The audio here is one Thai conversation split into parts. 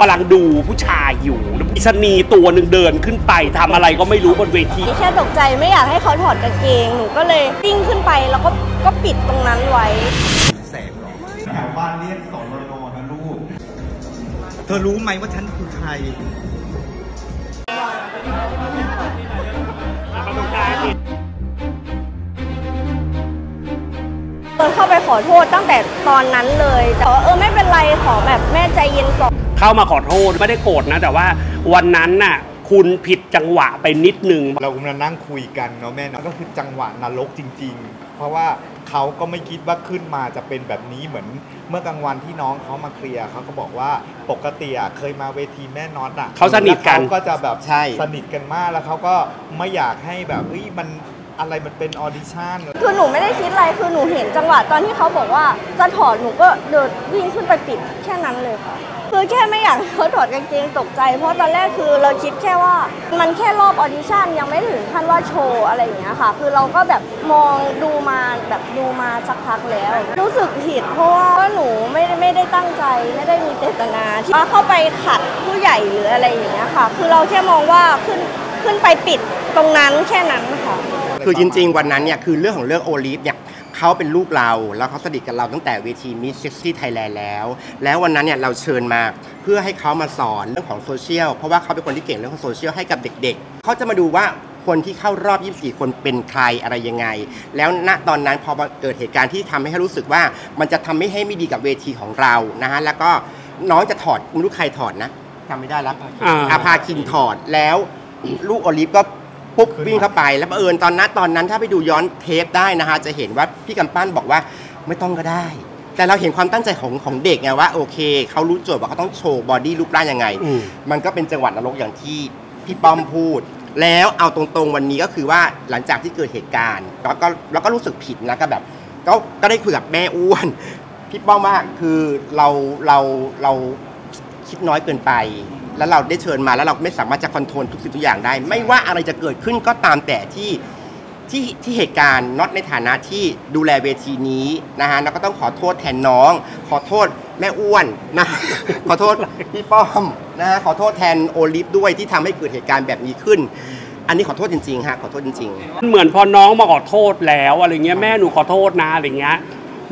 กำลังดูผู้ชายอยู่แล้วมีชะนีตัวหนึ่งเดินขึ้นไปทำอะไรก็ไม่รู้บนเวทีแค่ตกใจไม่อยากให้เขาถอดกางเกง หนูก็เลยปิ้งขึ้นไปแล้วก็ก็ปิดตรงนั้นไว้ แสงหรอแถวบ้านเรียกสอนรนนะลูก เธอรู้ไหมว่าฉันคือใคร เดินเข้าไปขอโทษตั้งแต่ตอนนั้นเลย แต่ว่าเออไม่เป็นไรขอแบบแม่ใจเย็นก่อน เข้ามาขอโทษไม่ได้โกรธนะ แต่ว่าวันนั้นน่ะคุณผิดจังหวะไปนิดนึง เรากำลังนั่งคุยกันเนาะแม่เนาะก็คือจังหวะนรกจริง ๆ เพราะว่าเขาก็ไม่คิดว่าขึ้นมาจะเป็นแบบนี้เหมือนเมื่อกลางวันที่น้องเขามาเคลียร์เขาก็บอกว่าปกติอะเคยมาเวทีแม่น็อตอะเขาสนิทกันแล้วเขาก็จะแบบใช่ สนิทกันมากแล้วเขาก็ไม่อยากให้แบบเฮ้ยมัน อะไรมันเป็นออดิชั่นคือหนูไม่ได้คิดอะไรคือหนูเห็นจังหวะตอนที่เขาบอกว่าจะถอดหนูก็เดินวิ่งขึ้นไปปิดแค่นั้นเลยค่ะคือแค่ไม่อยากเขาถอดกางเกงตกใจ เพราะตอนแรกคือเราคิดแค่ว่ามันแค่รอบออดิชั่นยังไม่ถึงขั้นว่าโชว์อะไรอย่างเงี้ยค่ะ คือเราก็แบบมองดูมาแบบดูมาสักพักแล้ว รู้สึกผิดเพราะว่าหนูไม่ได้ไม่ได้ตั้งใจไม่ได้มีเจตนาที่ว่าเข้าไปขัดผู้ใหญ่หรืออะไรอย่างเงี้ยค่ะ คือเราแค่มองว่าขึ้นขึ้นไปปิดตรงนั้นแค่นั้นค่ะ คือจริง ๆ วันนั้นเนี่ยคือเรื่องของเรื่องโอลิฟเนี่ยเขาเป็นลูกเรา แล้วเขาสนิทกับเราตั้งแต่เวทีมิสเซ็กซี่ไทยแลนด์แล้ว แล้ววันนั้นเนี่ยเราเชิญมาเพื่อให้เขามาสอนเรื่องของโซเชียลเพราะว่าเขาเป็นคนที่เก่งเรื่องของโซเชียลให้กับเด็ก ๆเขาจะมาดูว่าคนที่เข้ารอบ 24 คนเป็นใครอะไรยังไง แล้วณตอนนั้นพอเกิดเหตุการณ์ที่ทำให้เขารู้สึกว่า มันจะทำให้ให้ไม่ดีกับเวทีของเรานะฮะแล้วก็น้องจะถอดไม่รู้ใครถอดนะจำไม่ได้แล้วอ่าอาภาคินถอดแล้วลูกโอลิฟก็ ปุ๊บขึ้นมาวิ่งเข้าไปแล้วบังเอิญตอนนั้นตอนนั้นถ้าไปดูย้อนเทปได้นะฮะจะเห็นว่าพี่กำปั้นบอกว่าไม่ต้องก็ได้ แต่เราเห็นความตั้งใจของของเด็กไงว่าโอเคเขารู้โจทย์ว่าเขาต้องโชว์บอดี้รูปร่างยังไงอืมมันก็เป็นจังหวัดนรกอย่างที่พี่ป้อมพูด แล้วเอาตรงๆวันนี้ก็คือว่าหลังจากที่เกิดเหตุการณ์แล้วก็เราก็รู้สึกผิดนะก็แบบก็ก็ได้คุยกับแม่อ้วนพี่ป้อมว่าคือเราเราเราคิดน้อยเกินไป แล้วเราได้เชิญมาแล้วเราไม่สามารถจะคอนโทรลทุกสิ่งทุกอย่างได้ ไม่ว่าอะไรจะเกิดขึ้นก็ตามแต่ที่ที่ที่เหตุการณ์น็อตในฐานะที่ดูแลเวทีนี้นะฮะแล้วก็ต้องขอโทษแทนน้อง ขอโทษแม่อ้วนนะขอโทษพี่ป้อมนะฮะขอโทษแทนโอลิฟด้วยที่ทำให้เกิดเหตุการณ์แบบนี้ขึ้น อันนี้ขอโทษจริงๆฮะขอโทษจริงๆ เหมือนพอน้องมาขอโทษแล้วอะไรเงี้ยแม่หนูขอโทษนะอะไรเงี้ย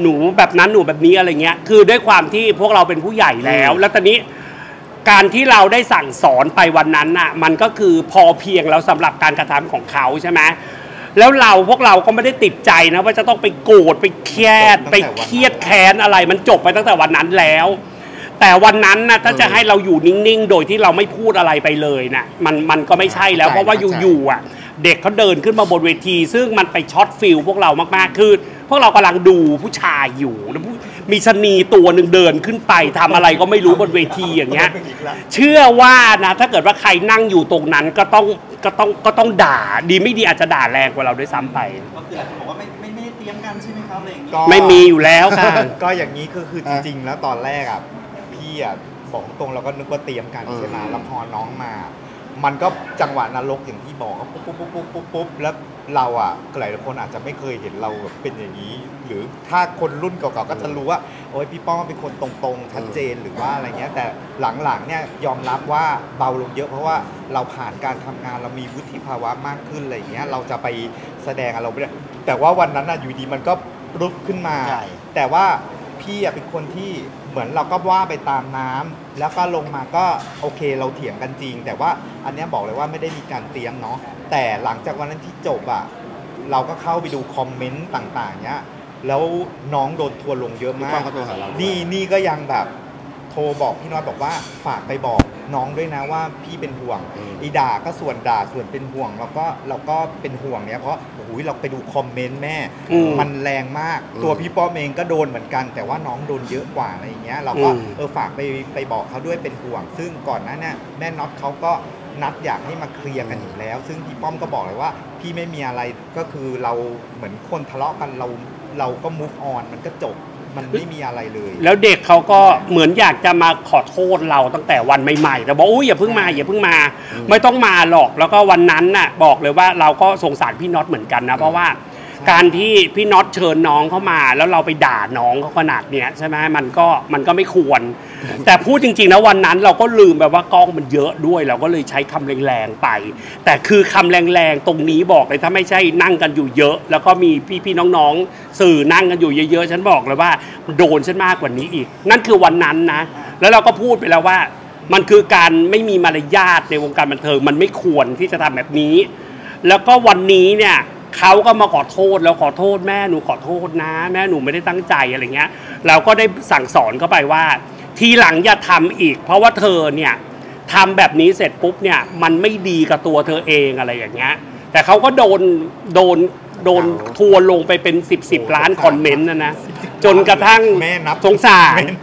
หนูแบบนั้นหนูแบบนี้อะไรเงี้ยคือด้วยความที่พวกเราเป็นผู้ใหญ่แล้ว แล้วตอนนี้ การที่เราได้สั่งสอนไปวันนั้นน่ะมันก็คือพอเพียงแล้วสำหรับการกระทำของเขาใช่ไหมแล้วเราพวกเราก็ไม่ได้ติดใจนะว่าจะต้องไปโกรธไปเครียดจบตั้งแต่ไปวันนั้นเครียดแค้นอะไร มันจบไปตั้งแต่วันนั้นแล้ว แต่วันนั้นนะถ้าจะให้เราอยู่นิ่งๆ โดยที่เราไม่พูดอะไรไปเลยนะมันมันก็ไม่ใช่แล้วเพราะว่าอยู่ๆอะ เด็กเขาเดินขึ้นมาบนเวที ซึ่งมันไปช็อตฟิลพวกเรามากๆคือพวกเรากำลังดูผู้ชายอยู่แล้วผู้มีชะนีตัวหนึ่งเดินขึ้นไปทำอะไรก็ไม่รู้บนเวทีอย่างเงี้ย เชื่อว่านะถ้าเกิดว่าใครนั่งอยู่ตรงนั้นก็ต้องก็ต้องก็ต้องด่า ดีไม่ดีอาจจะด่าแรงกว่าเราด้วยซ้ำไปก็คืออาจจะบอกว่าไม่ไม่ไม่ได้เตรียมกันใช่ไหมครับอะไรอย่างเงี้ยก็ไม่มีอยู่แล้วค่ะก็อย่างนี้คือคือจอะริงๆแล้วตอนแรกอะพี่อะบอกตรงเราก็นึกว่าเตรียมกันอืมใช่ไหมแล้วพอน้องมา มันก็จังหวะนรกอย่างที่บอกก็ปุ๊บปุ๊บปุ๊บปุ๊บปุ๊บปุ๊บแล้วเราอะหลายคนอาจจะไม่เคยเห็นเราแบบเป็นอย่างนี้ หรือถ้าคนรุ่นเก่าๆก็จะรู้ว่าโอ้ยพี่ป้อมเป็นคนตรงๆชัดเจนหรือว่าอะไรเงี้ย แต่หลังๆเนี่ยยอมรับว่าเบาลงเยอะเพราะว่าเราผ่านการทำงานเรามีวุฒิภาวะมากขึ้นอะไรเงี้ยเราจะไปแสดงอะไรไม่ได้แต่ว่าวันนั้นอะอยู่ดีมันก็รุกขึ้นมาใช่แต่ว่าพี่อะเป็นคนที่ เหมือนเราก็ว่าไปตามน้ำแล้วก็ลงมาก็โอเคเราเถียงกันจริง แต่ว่าอันเนี้ยบอกเลยว่าไม่ได้มีการเตรียมเนาะแต่หลังจากวันนั้นที่จบอะเราก็เข้าไปดูคอมเมนต์ต่างๆเนี้ยแล้วน้องโดนทัวร์ลงเยอะพี่มาป้อกมก็โทรหาเราด้วยนี่นี่ก็ยังแบบโทรบอกพี่น้อยบอกว่าฝากไปบอก น้องด้วยนะว่าพี่เป็นห่วงอืมอีด่าก็ส่วนด่าส่วนเป็นห่วงเราก็เราก็เป็นห่วงเนี้ยเพราะโอ้โหเราไปดูคอมเมนต์แม่อืมมันแรงมากอืมตัวพี่ป้อมเองก็โดนเหมือนกัน แต่ว่าน้องโดนเยอะกว่าอะไรอย่างเงี้ยเราก็อืมเออฝากไปไปบอกเขาด้วยเป็นห่วง ซึ่งก่อนหนั้นเนี่ยแม่น็อตเขาก็นัดอยากให้มาเคลียร์กันอยู่แล้ว ซึ่งพี่ป้อมก็บอกเลยว่า พี่ไม่มีอะไรก็คือเราเหมือนคนทะเลาะกันเราเราก็ move on มันก็จบ มันไม่มีอะไรเลย แล้วเด็กเขาก็เหมือนอยากจะมาขอโทษเราตั้งแต่วันใหม่ๆแต่บอกอุ้ยอย่าเพิ่งมาอย่าเพิ่งมา ไม่ต้องมาหรอกแล้วก็วันนั้นน่ะบอกเลยว่าเราก็สงสารพี่น็อตเหมือนกันนะเพราะว่า การที่พี่น็อตเชิญน้องเข้ามา แล้วเราไปด่าน้องเขาขนาดเนี้ยใช่ไหมมันก็มันก็ไม่ควร แต่พูดจริงๆนะวันนั้นเราก็ลืมแบบว่ากล้องมันเยอะด้วย เราก็เลยใช้คำแรงๆไป แต่คือคำแรงๆตรงนี้บอกเลยถ้าไม่ใช่นั่งกันอยู่เยอะ แล้วก็มีพี่ๆน้องๆ สื่อนั่งกันอยู่เยอะๆฉันบอกเลยว่าโดนฉันมากกว่านี้อีก นั่นคือวันนั้นนะ แล้วเราก็พูดไปแล้วว่า มันคือการไม่มีมารยาทในวงการบันเทิงมันไม่ควรที่จะทำแบบนี้ แล้วก็วันนี้เนี่ย เขาก็มาขอโทษแล้วขอโทษแม่หนูขอโทษนะ แม่หนูไม่ได้ตั้งใจอะไรเงี้ยเราก็ได้สั่งสอนเขาไปว่า ทีหลังอย่าทำอีก เพราะว่าเธอเนี่ยทำแบบนี้เสร็จปุ๊บเนี่ยมันไม่ดีกับตัวเธอเองอะไรอย่างเงี้ยแต่เขาก็โดนโดนโดนทัวร์ลงไปเป็นสิบสิบล้านคอมเมนต์นะนะจนกระทั่งแม่นับสงสารแม่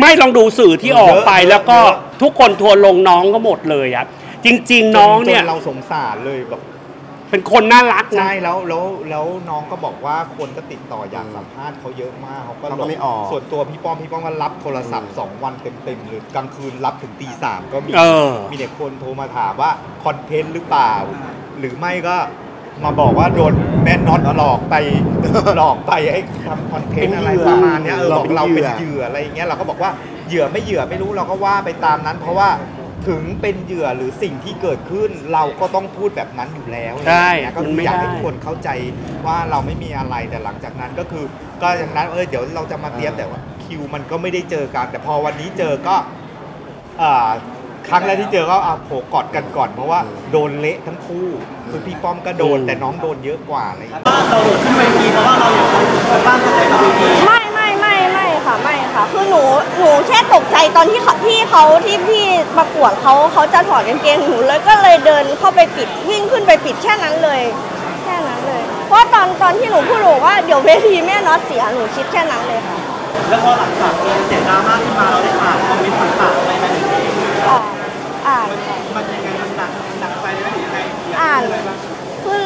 ไม่ลองดูสื่อที่ออกไปเยอะแล้วก็เยอะทุกคนทัวร์ลงน้องก็หมดเลยอะจริง ๆ น้องเนี่ยจเราสงสารเลยแบบ เป็นคนน่ารักนะ ใช่แล้วแล้วแล้วน้องก็บอกว่าคนก็ติดต่ออยากสัมภาษณ์เขาเยอะมากเขาก็เขาก็ไม่ออก ส่วนตัวพี่ป้อมพี่ป้อมก็รับโทรศัพท์สองวันเต็มๆเลยกลางคืนรับถึงตีสามก็มีเออ มีเด็กคนโทรมาถามว่าคอนเทนต์หรือเปล่า หรือไม่ก็มาบอกว่าโดนแม่น็อตหลอกไป หลอกไปให้ทำคอนเทนต์อะไรเป็นเหยื่อประมาณเนี้ยเออเราบอกเป็นเราเป็นเหยื่อ เหยื่ออะไรอย่างเงี้ยเราก็บอกว่าเหยื่อไม่เหยื่อไม่รู้เราก็ว่าไปตามนั้น เพราะว่า ถึงเป็นเหยื่อหรือสิ่งที่เกิดขึ้น เราก็ต้องพูดแบบนั้นอยู่แล้วใช่อะไรอย่างเงี้ยก็มันคือไม่อยากให้ได้ทุกคนเข้าใจว่าเราไม่มีอะไรแต่หลังจากนั้นก็คือ ก็อย่างนั้นเออเดี๋ยวเราจะมาเตรียมแต่ว่าคิวมันก็ไม่ได้เจอกันแต่พอวันนี้เจอก็เอ่อครั้งแรกที่เจอก็เอาโผกอดกันก่อนเพราะว่าโดนเละทั้งคู่คือพี่ป้อมก็โดนอืมแต่น้องโดนเยอะกว่าอะไรอย่างเงี้ยบ้านเราโดดขึ้นเวทีเพราะว่าเราอยากให้บ้านเขาใส่เวทีไม่ไม่ไม่ไม่ ค่ะไม่ค่ะคือหนูหนูแค่ตกใจตอนที่เขาพี่เขาที่พี่ประกวดเขาเขาจะถอดกางเกงหนูเลยก็เลยเดินเข้าไปปิดวิ่งขึ้นไปปิดแค่นั้นเลย แค่นั้นเลย เพราะตอนตอนที่หนูพูดหนูว่าเดี๋ยวเวทีแม่น็อตเสียหนูคิดแค่นั้นเลยค่ะแล้วพอหลังจากมีเสียงดราม่าขึ้นมาเราได้อ่านคอมเมนต์ต่างๆไหมไหมอ่านอ่านค่ะมันยังไงมันหนักหนักใจไหมหรือยังไงอ่านไรบ้างคือ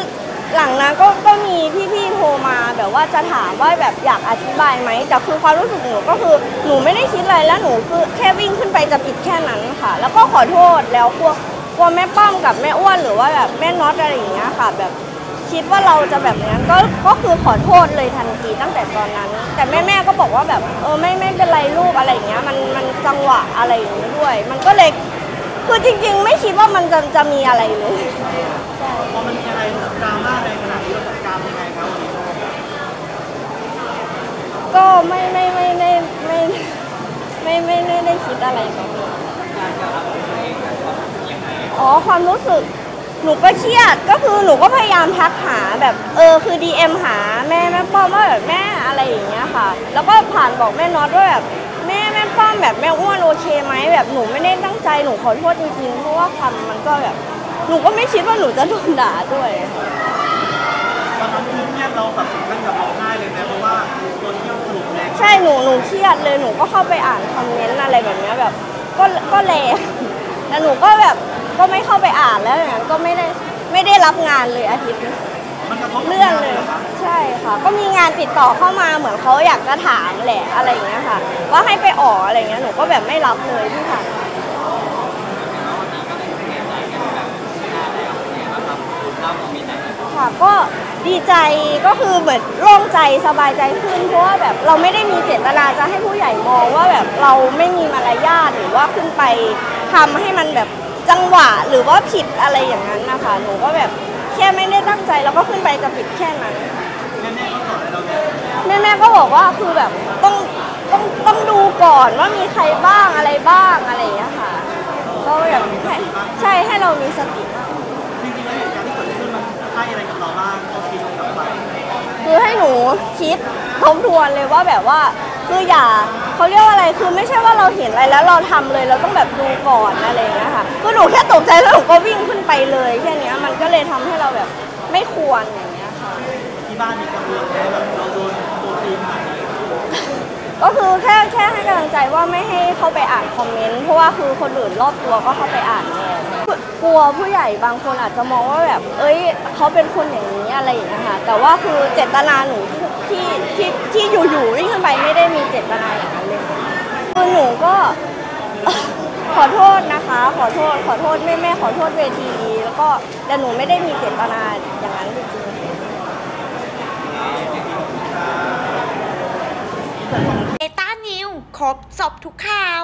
หลังนั้นก็ก็มีพี่ๆโทรมาแบบว่าจะถามว่าแบบอยากอธิบายไหมแต่คือความรู้สึกหนูก็คือหนูไม่ได้คิดอะไรแล้วหนูคือแค่วิ่งขึ้นไปจะปิดแค่นั้นค่ะ แล้วก็ขอโทษแล้วกลัวกลัวแม่ป้อมกับแม่อ้วนหรือว่าแบบแม่น็อตอะไรอย่างเงี้ยค่ะ แบบคิดว่าเราจะแบบนั้นก็ก็คือขอโทษเลยทันทีตั้งแต่ตอนนั้น แต่แม่แม่ก็บอกว่าแบบเออไม่ไม่เป็นไรลูกอะไรอย่างเงี้ยมันมันจังหวะอะไรอย่างเงี้ยด้วย มันก็เลย คือจริงๆ ไม่คิดว่ามันจะจะมีอะไรเลยพอมันมีอะไรดราม่าในขนาดนี้เราจัดการยังไงครับก็ไม่ไม่ไม่ไม่ไม่ไม่ไม่ไม่ได้คิดอะไรแบบนี้อ๋อความรู้สึกหนูก็เครียดก็คือหนูก็พยายามทักหาแบบเออคือ DM หาแม่แม่ป้อมว่าแบบแม่อะไรอย่างเงี้ยค่ะ แล้วก็ผ่านบอกแม่น็อตว่าแบบ แม่แม่ป้อมแบบแม่อ้วนโอเคไหมแบบหนูไม่ได้ตั้งใจหนูขอโทษจริงๆเพราะว่าคำมันก็แบบหนูก็ไม่คิดว่าหนูจะโดนด่าด้วยตอนนั้นคือเงียบเราแบบถึงขั้นกับร้องไห้เลยนะเพราะว่าโซเชียลถล่มแรงใช่หนูหนูเครียดเลยหนูก็เข้าไปอ่านคอมเมนต์อะไรแบบเนี้ยแบบก็ก็แรงแต่หนูก็แบบก็ไม่เข้าไปอ่านแล้วอย่างนั้นก็ไม่ได้ไม่ได้รับงานเลยอาทิตย์นี้ มันกระทบกับเลื่อนงาเลยหรอคะใช่ค่ะ ก็มีงานติดต่อเข้ามาเหมือนเขาอยากจะถามแหละอะไรอย่างเงี้ยค่ะ ว่าให้ไปออกอะไรเงี้ยหนูก็แบบไม่รับเลยที่ผ่านมาค่ะก็ดีใจก็คือเหมือนโล่งใจสบายใจขึ้นเพราะว่าแบบเราไม่ได้มีเจตนาจะให้ผู้ใหญ่มองว่าแบบเราไม่มีมารยาทหรือว่าขึ้นไปทำให้มันแบบจังหวะหรือว่าผิดอะไรอย่างนั้นนะคะหนูก็แบบ แค่ไม่ได้ตั้งใจแล้วก็ขึ้นไปจะผิดแค่นั้น แม่ๆก็สอนให้เราเนี่ยแม่แม่ๆก็บอกว่าคือแบบต้องต้องต้องดูก่อนว่ามีใครบ้างอะไรบ้างอะไรอย่างเงี้ยค่ะก็แบบให้ใช่ให้เรามีสติมากจริงๆแล้วเหตุการณ์ที่เกิดขึ้นมันให้อะไรกับเราบ้างเราคิดกลับไปคือให้หนูคิดทบทวนเลยว่าแบบว่าคืออย่า เขาเรียกว่าอะไรคือไม่ใช่ว่าเราเห็นอะไรแล้วเราทำเลยเราต้องแบบดูก่อนอะไรอย่างเงี้ยค่ะคือหนูแค่ตกใจแล้วหนูก็วิ่งขึ้นไปเลยแค่เนี้ยมันก็เลยทำให้เราแบบไม่ควรอย่างเงี้ยค่ะที่บ้านมีกังวลไหมแบบเราโดนโดนตีขนาดนี้ก็คือแค่แค่ให้กำลังใจว่าไม่ให้เข้าไปอ่านคอมเมนต์เพราะว่าคือคนอื่นรอบตัวก็เข้าไปอ่านแน่กลัวผู้ใหญ่บางคนอาจจะมองว่าแบบ เอ้ยเขาเป็นคนอย่างนี้อะไรอย่างเงี้ยค่ะแต่ว่าคือเจตนาหนูที่ที่ที่อยู่ๆวิ่งขึ้นไปไม่ได้มีเจตนาอย่างนั้นเลย คือหนูก็ขอโทษนะคะ ขอโทษ ขอโทษแม่แม่ขอโทษเวทีนี้แล้วก็แต่หนูไม่ได้มีเจตนาอย่างนั้นจริงเดต้านิวครบสอบทุกข่าว